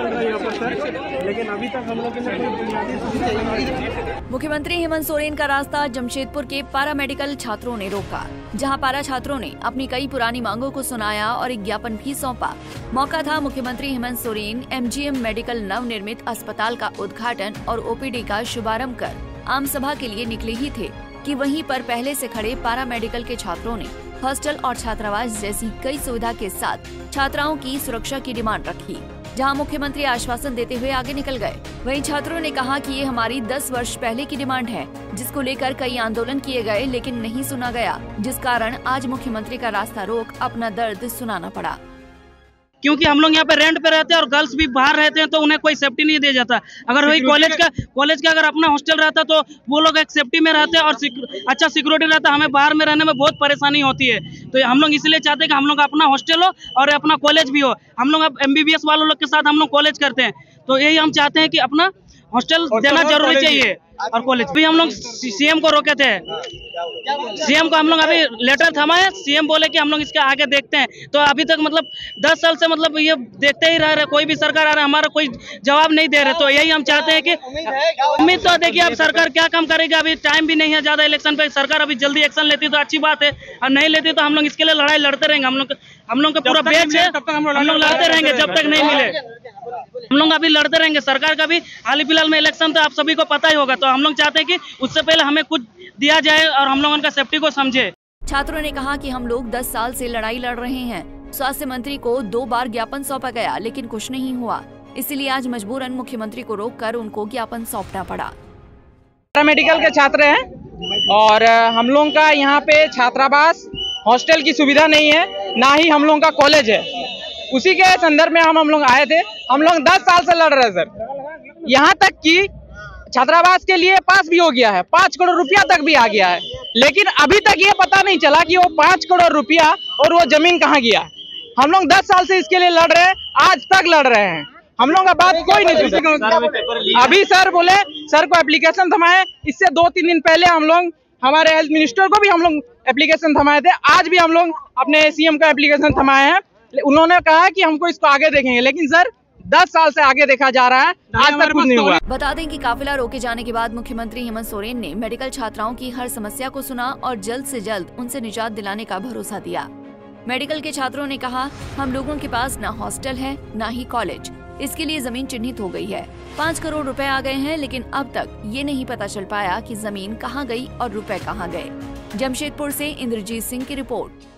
लेकिन अभी तक हम लोग के लिए कोई बुनियादी सुविधा नहीं है मुख्यमंत्री हेमंत सोरेन का रास्ता जमशेदपुर के पारा मेडिकल छात्रों ने रोका, जहाँ पारा छात्रों ने अपनी कई पुरानी मांगों को सुनाया और एक ज्ञापन भी सौंपा। मौका था मुख्यमंत्री हेमंत सोरेन एमजीएम मेडिकल नवनिर्मित अस्पताल का उद्घाटन और ओपीडी का शुभारंभ कर। आम सभा के लिए निकले ही थे कि वहीं पर पहले से खड़े पारा मेडिकल के छात्रों ने हॉस्टल और छात्रावास जैसी कई सुविधा के साथ छात्राओं की सुरक्षा की डिमांड रखी। जहाँ मुख्यमंत्री आश्वासन देते हुए आगे निकल गए। वहीं छात्रों ने कहा कि ये हमारी 10 वर्ष पहले की डिमांड है, जिसको लेकर कई आंदोलन किए गए, लेकिन नहीं सुना गया, जिस कारण आज मुख्यमंत्री का रास्ता रोक अपना दर्द सुनाना पड़ा। क्योंकि हम लोग यहाँ पे रेंट पे रहते हैं और गर्ल्स भी बाहर रहते हैं तो उन्हें कोई सेफ्टी नहीं दिया जाता। अगर वही कॉलेज का कॉलेज का अगर अपना हॉस्टल रहता तो वो लोग एक सेफ्टी में रहते हैं और अच्छा सिक्योरिटी रहता हमें बाहर में रहने में बहुत परेशानी होती है। तो हम लोग इसलिए चाहते हैं कि हम लोग अपना हॉस्टल हो और अपना कॉलेज भी हो। हम लोग अब एमबीबीएस वालों लोग के साथ हम लोग कॉलेज करते हैं। तो यही हम चाहते हैं कि अपना हॉस्टल देना ज़रूरी चाहिए और कॉलेज भी। हम लोग सीएम को रोके थे। सीएम को हम लोग अभी लेटर थमाए सीएम बोले कि हम लोग इसके आगे देखते हैं। तो अभी तक मतलब दस साल से मतलब ये देखते ही रह रहे कोई भी सरकार आ रहा है हमारा कोई जवाब नहीं दे रहे। तो यही हम चाहते हैं कि उम्मीद तो देखिए अब सरकार क्या काम करेगी। अभी टाइम भी नहीं है ज़्यादा इलेक्शन पे। सरकार अभी जल्दी एक्शन लेती तो अच्छी बात है। और नहीं लेती तो हम लोग इसके लिए लड़ाई लड़ते रहेंगे। हम लोग हम लोग का पूरा बेच है। हम लोग लड़ते रहेंगे। जब तक नहीं मिले। हम लोग अभी लड़ते रहेंगे सरकार का भी हाल ही फ़िलहाल में इलेक्शन तो आप सभी को पता ही होगा। तो हम लोग चाहते हैं कि उससे पहले हमें कुछ दिया जाए और हम लोग उनका सेफ्टी को समझे। छात्रों ने कहा कि हम लोग 10 साल से लड़ाई लड़ रहे हैं। स्वास्थ्य मंत्री को दो बार ज्ञापन सौंपा गया लेकिन कुछ नहीं हुआ। इसीलिए आज मजबूरन मुख्यमंत्री को रोककर उनको ज्ञापन सौंपना पड़ा। मेडिकल के छात्र हैं और हम लोग का यहाँ पे छात्रावास हॉस्टल की सुविधा नहीं है ना ही हम लोग का कॉलेज है। उसी के संदर्भ में हम हम लोग आए थे। हम लोग 10 साल से लड़ रहे हैं सर। यहाँ तक कि छात्रावास के लिए पास भी हो गया है पाँच करोड़ रुपया तक भी आ गया है। लेकिन अभी तक ये पता नहीं चला कि वो पाँच करोड़ रुपया और वो ज़मीन कहाँ गया हम लोग दस साल से इसके लिए लड़ रहे हैं आज तक लड़ रहे हैं। हम लोग का बात कोई नहीं सुनता। अभी सर बोले सर को एप्लीकेशन थमाए। इससे दो तीन दिन पहले हम लोग हमारे हेल्थ मिनिस्टर को भी हम लोग एप्लीकेशन थमाए थे। आज भी हम लोग अपने सीएम का एप्लीकेशन थमाए हैं। उन्होंने कहा कि हमको इसको आगे देखेंगे लेकिन सर दस साल से आगे देखा जा रहा है आज तक कुछ नहीं हुआ। बता दें कि काफिला रोके जाने के बाद मुख्यमंत्री हेमंत सोरेन ने मेडिकल छात्राओं की हर समस्या को सुना और जल्द से जल्द उनसे निजात दिलाने का भरोसा दिया। मेडिकल के छात्रों ने कहा हम लोगों के पास न हॉस्टल है न ही कॉलेज। इसके लिए ज़मीन चिन्हित हो गई है। पाँच करोड़ रुपए आ गए हैं लेकिन अब तक ये नहीं पता चल पाया कि ज़मीन कहाँ गई और रुपए कहाँ गए। जमशेदपुर से इंद्रजीत सिंह की रिपोर्ट।